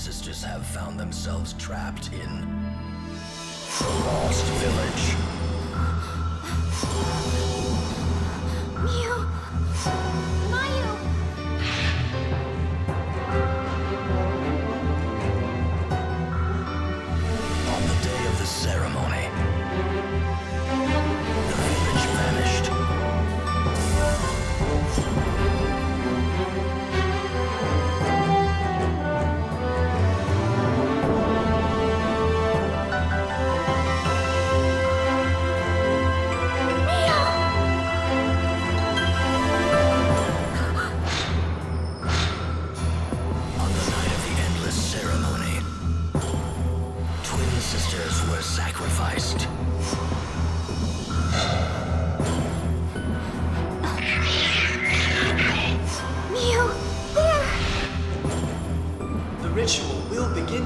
sisters have found themselves trapped in the Lost Village.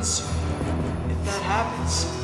happens, if that happens,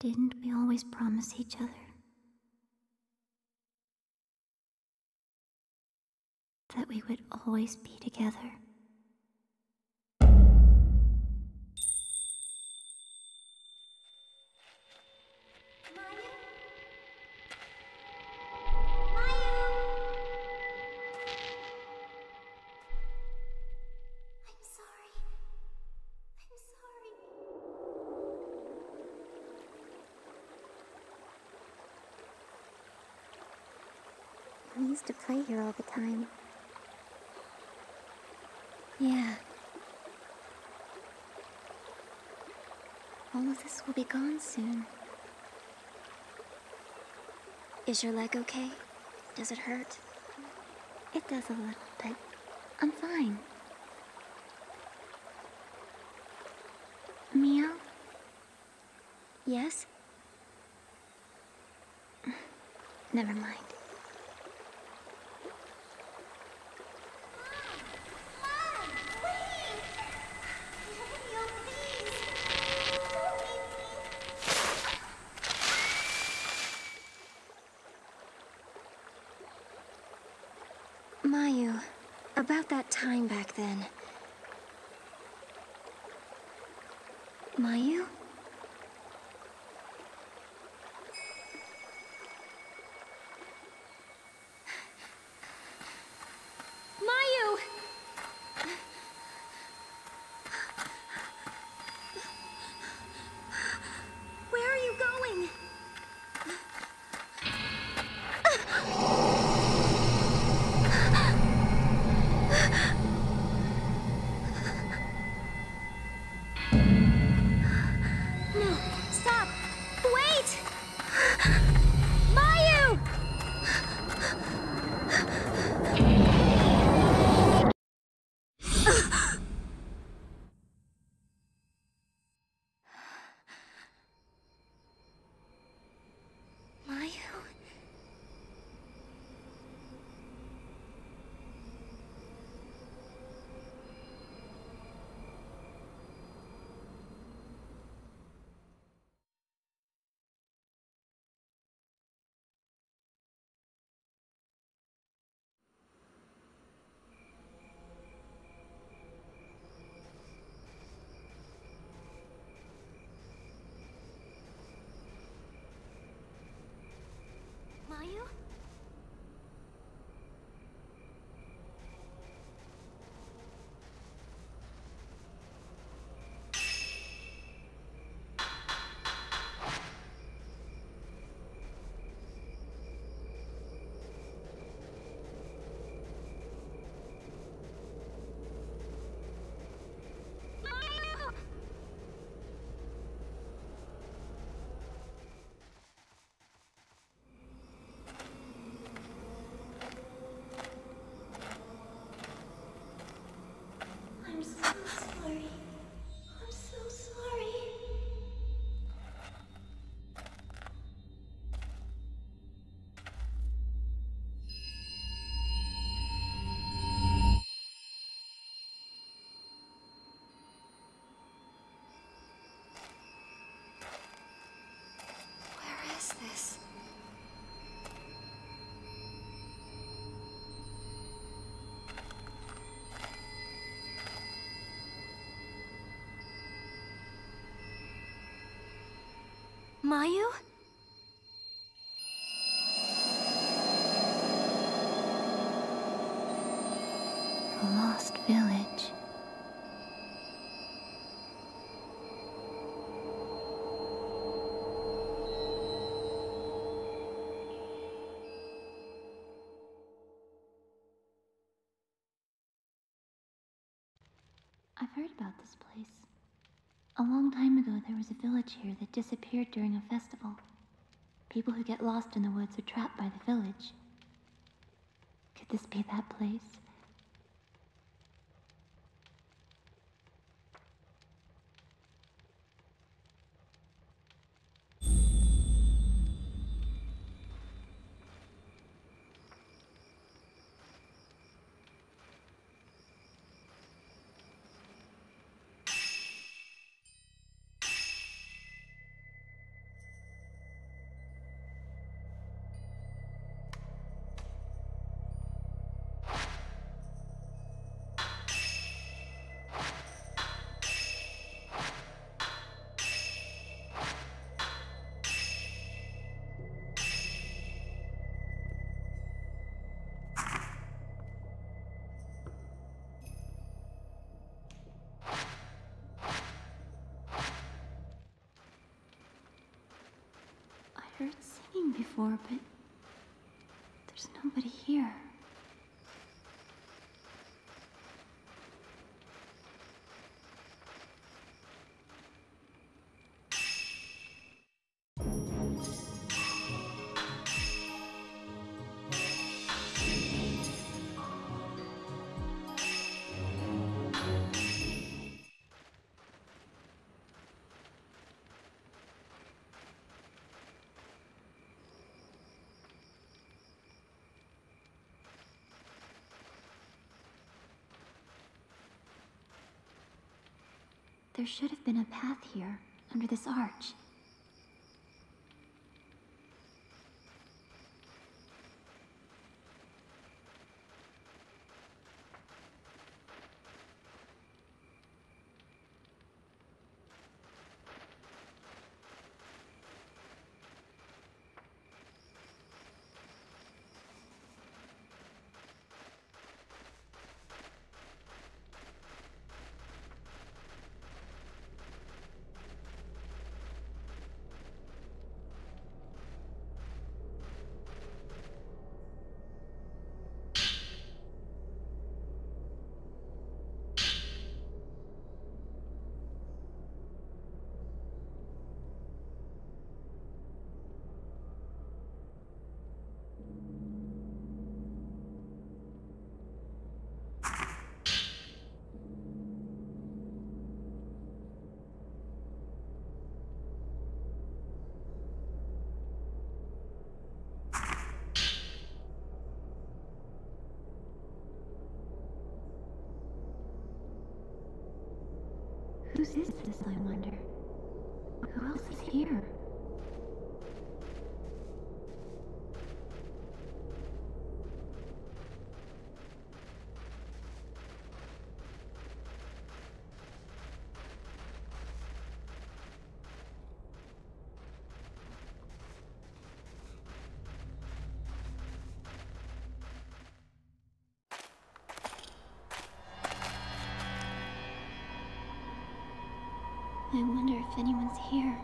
Didn't we always promise each other that we would always be together? Is your leg okay? Does it hurt? It does a little, but I'm fine. Mio? Yes? Never mind. Time back then. Mayu? Mayu? Mayu? The Lost Village. I've heard about this place. A long time ago, there was a village here that disappeared during a festival. People who get lost in the woods are trapped by the village. Could this be that place? Heard singing before, but there's nobody here. There should have been a path here, under this arch. Whose is this, I wonder? Who else is here? I wonder if anyone's here.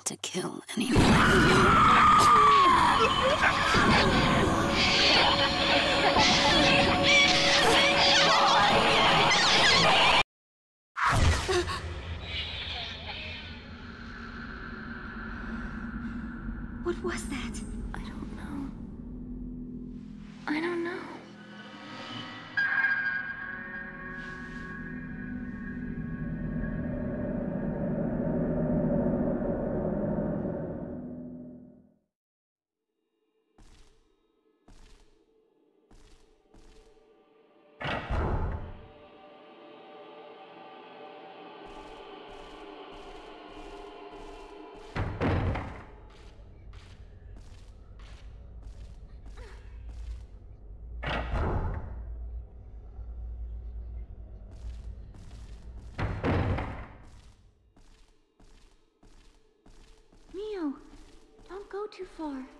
Want to kill anyone. What was that? I don't know. I don't know. Too far.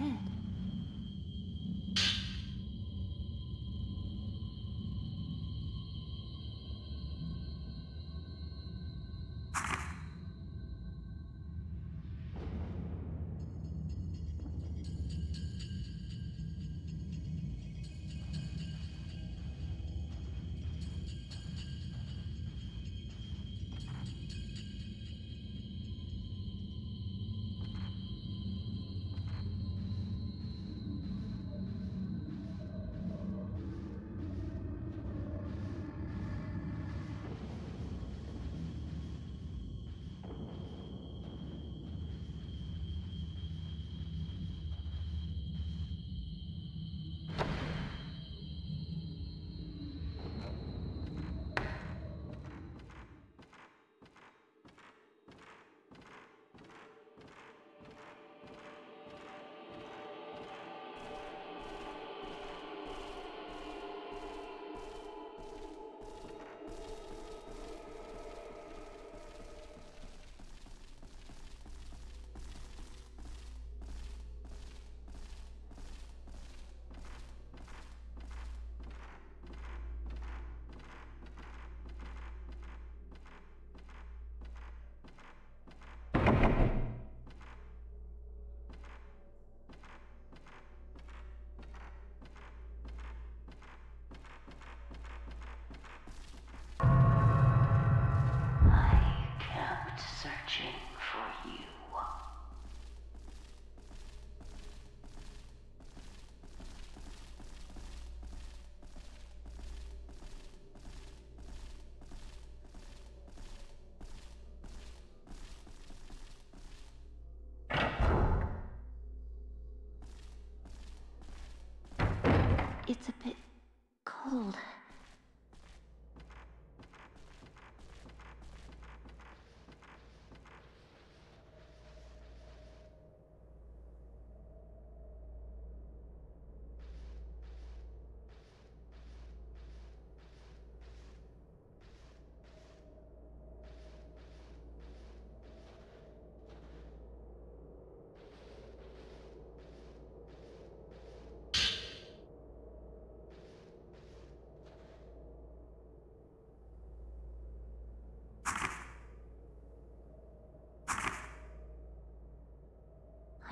A It's a bit cold.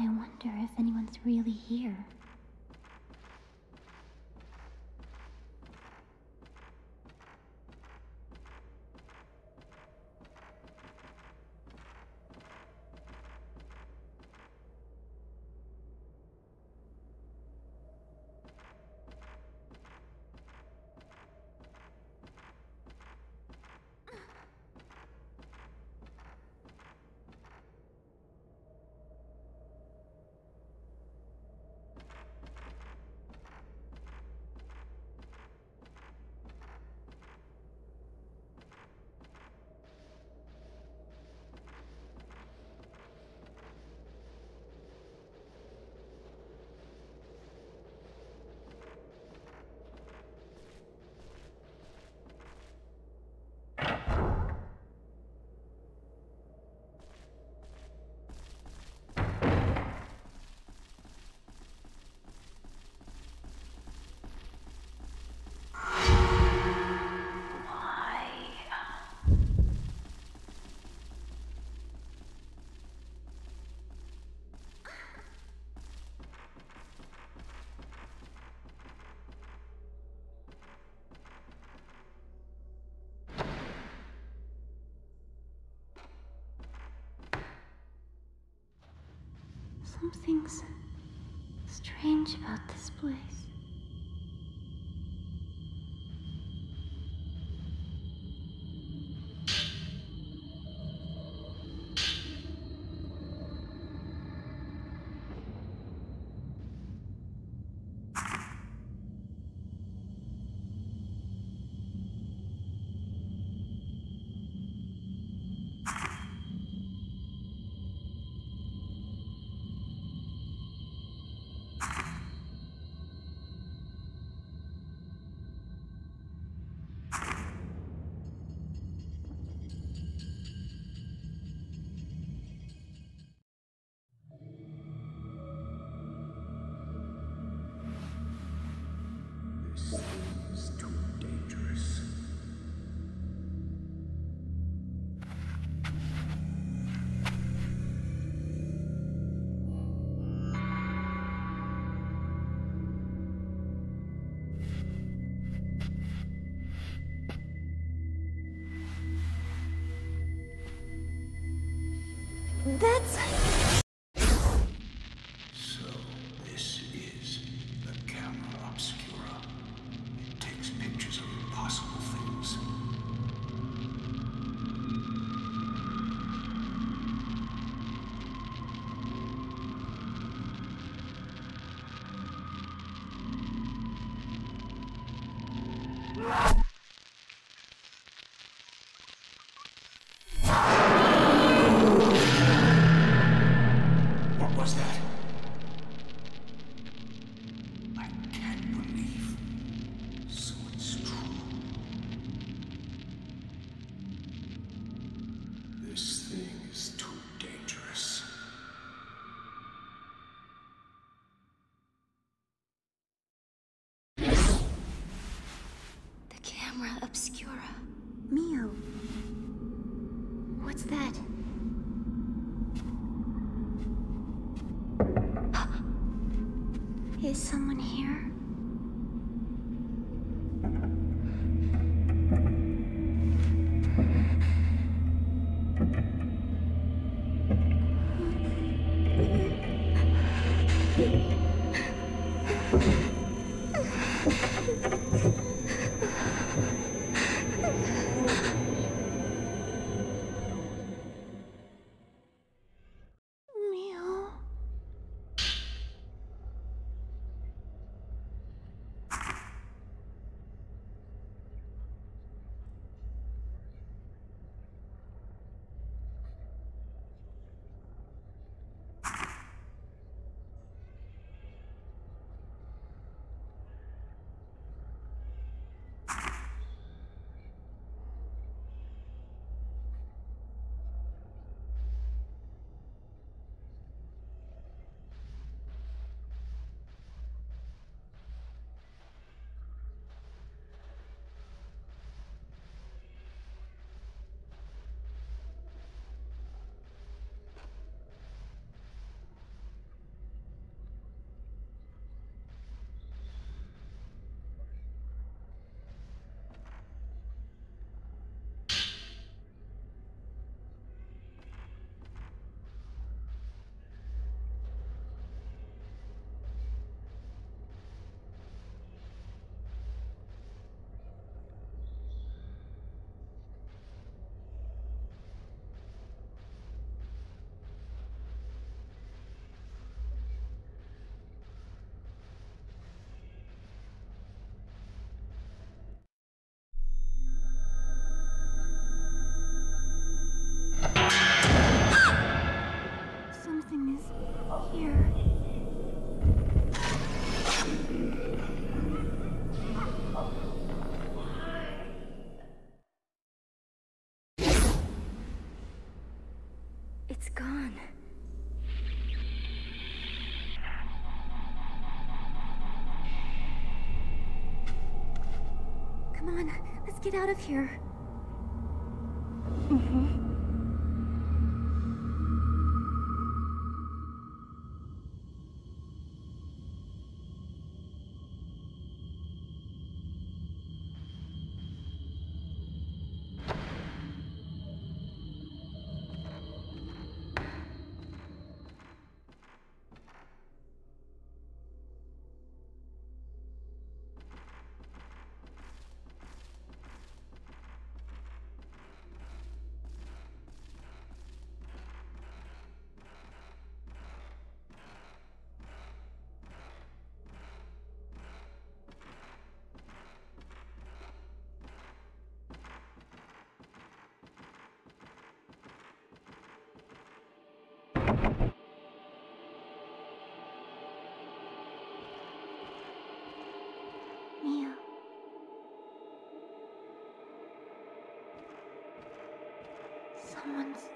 I wonder if anyone's really here. Something's strange about this place. that? Is someone here? It's gone. Come on, let's get out of here. Someone's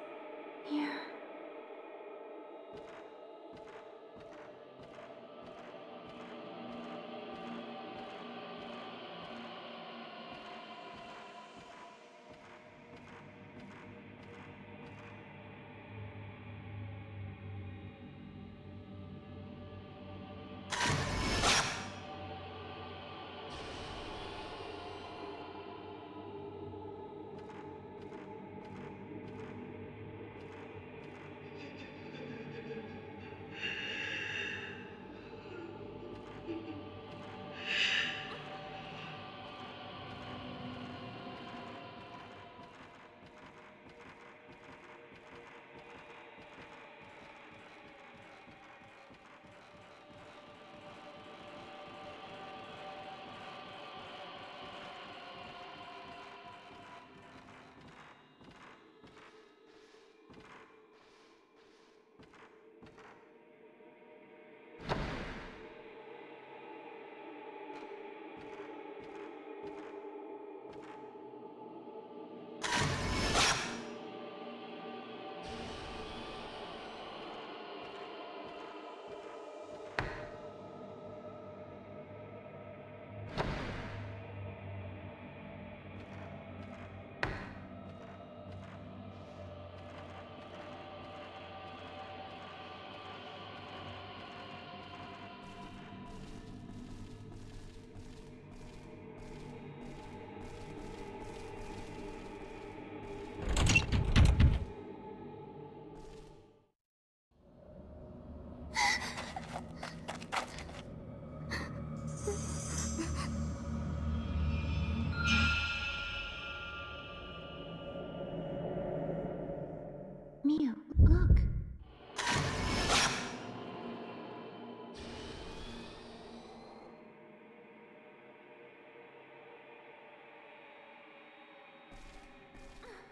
here. Mio, look.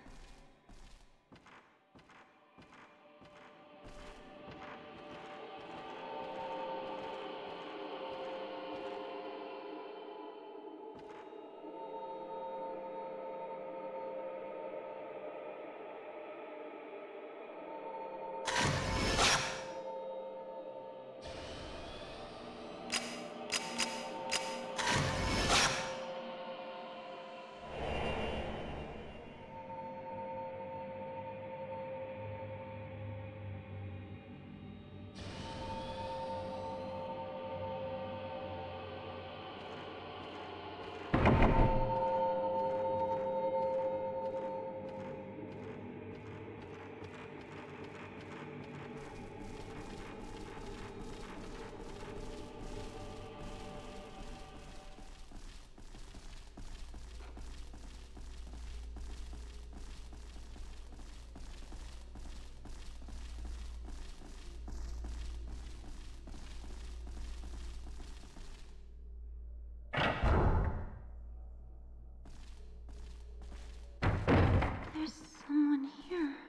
There's someone here.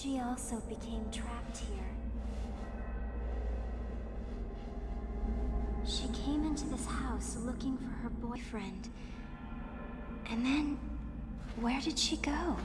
She also became trapped here. She came into this house looking for her boyfriend. And then, where did she go?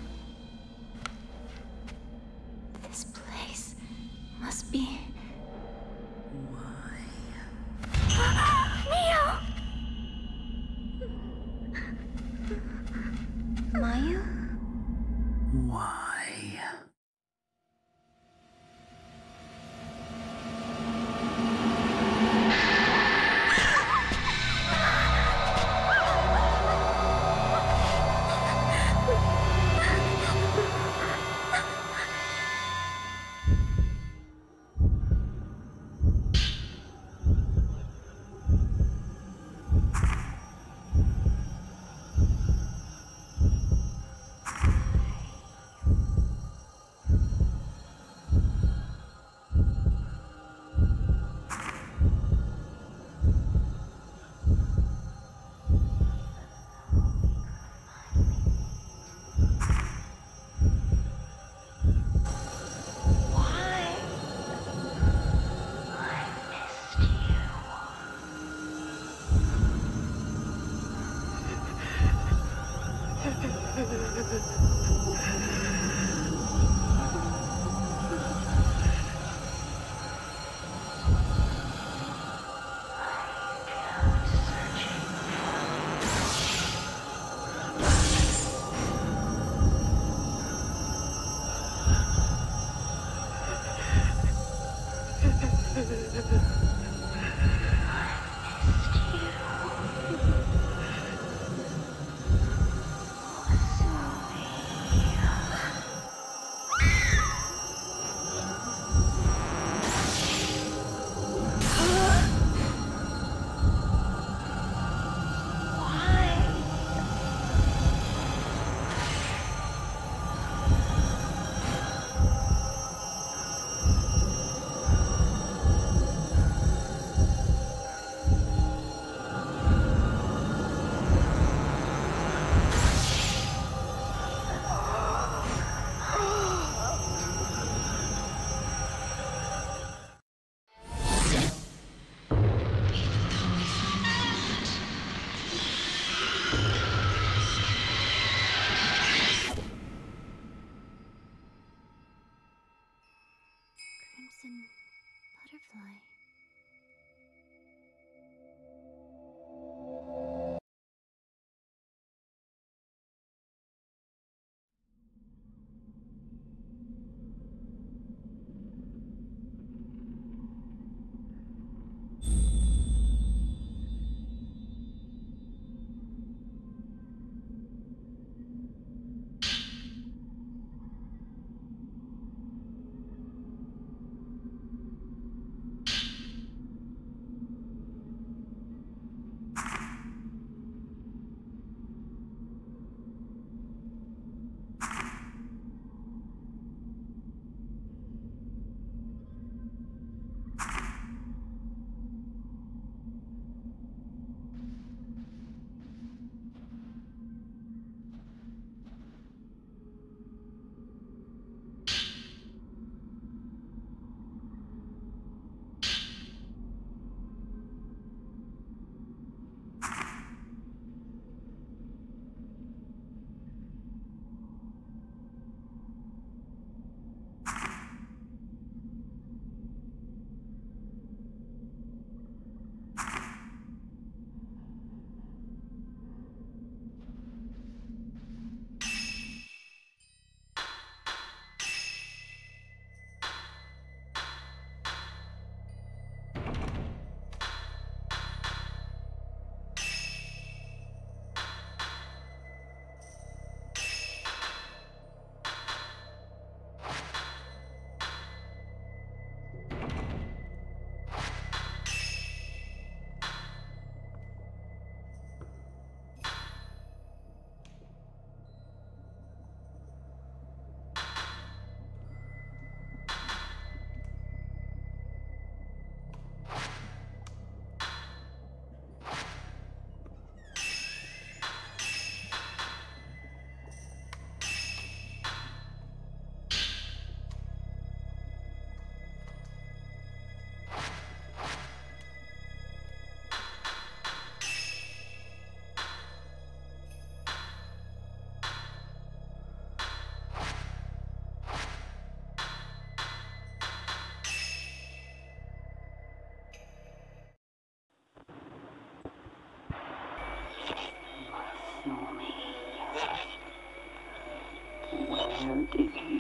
and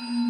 Mayu.